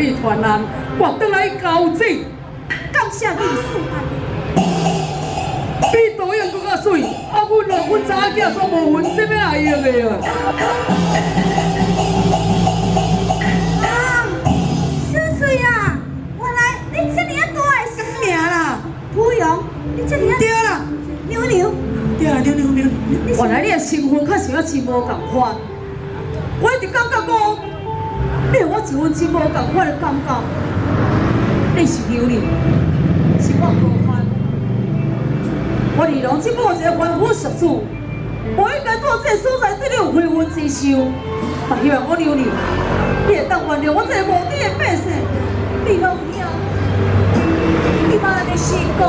你团难，我倒来交济。感谢你素比导演更较水，啊，阮哦，阮查囝煞无分，这要来用的啊！啊，小水啊，原来你这么啊大的什名啦？芙蓉，你这么啊对啦，牛牛，对啦，牛牛牛，原来你的身份较像我真无共款，我一直感觉讲，你有我一份真无共款的感觉，你是牛牛，是我无款。我二郎只不过一个凡夫俗子，我应该做这所在对你有非分之想，嘛希望我牛牛，你会当原谅我这个无知的百姓。你拢晓，你妈的是讲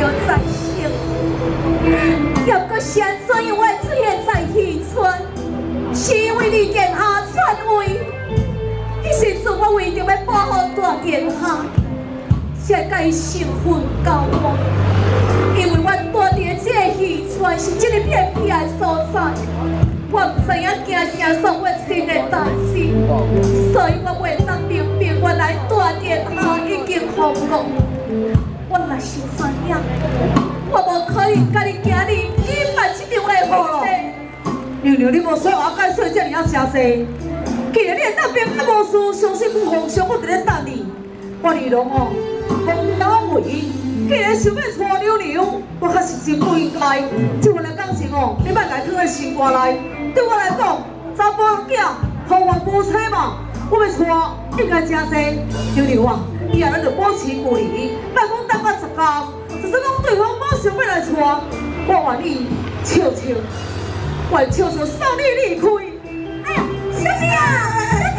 着在心。要搁先怎样会出现在渔村，是因为你殿下篡位。迄时阵我为着要保护大殿下，才甲伊成婚交往。因为我住伫这个渔村是这个偏僻的所在，我毋知影惊惊送我新的代志，所以我袂当明白原来大殿下已经服我。我若是怎样，我无可能甲你今日你办这场的婚礼。牛牛，你无需要我解释遮尔啊诚细。既然你会当兵啊无事，相信阮皇上我伫咧等你。我二郎哦，风刀为，既然想要娶牛牛，我确实真不应该。这份的感情哦，你莫来放在心肝内。对我来讲，查甫囝好汉无妻嘛，我要娶应该真济。牛牛啊，以后咱就保持距离，莫讲等到十天，就是讲对方马上要来娶，我愿意笑笑，愿笑笑送你离开。小弟啊，小弟啊，啊，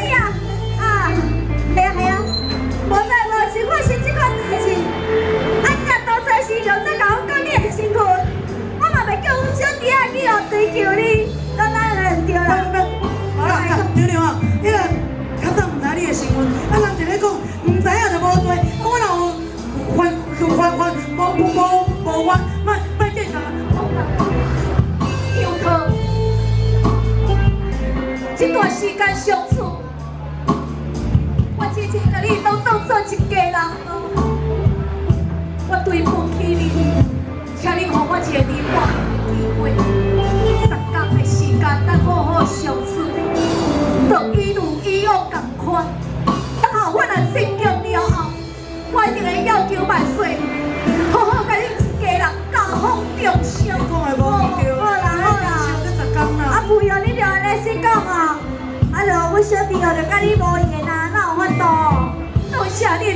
人咯。我对不起你，请你给我一个圆满的机会，十天的时间，咱好好相处，就一如以往同款。等候我若成功了后，我一定会要求万岁，好好甲你一家人教好众生。讲的无对，好啦好啦。这十天啦。啊，不要你就安尼先讲啊！啊，就阮小弟哦，就甲你无缘啊，哪有法度？多谢你